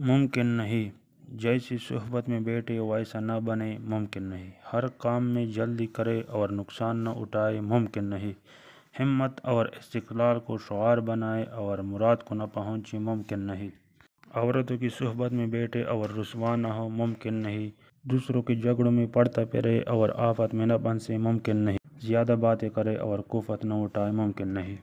मुमकिन नहीं। जैसी सोहबत में बैठे वैसा न बने, मुमकिन नहीं। हर काम में जल्दी करे और नुकसान न उठाए, मुमकिन नहीं। हिम्मत और इस्तलाल को शुार बनाए और मुराद को न पहुँचे, मुमकिन नहीं। औरतों की सहबत में बैठे और रसवा न हो, मुमकिन नहीं। दूसरों के झगड़ों में पड़ता फिरे और आफत में न बन से, मुमकिन नहीं। ज़्यादा बातें करे और कुफत न उठाए, मुमकिन नहीं।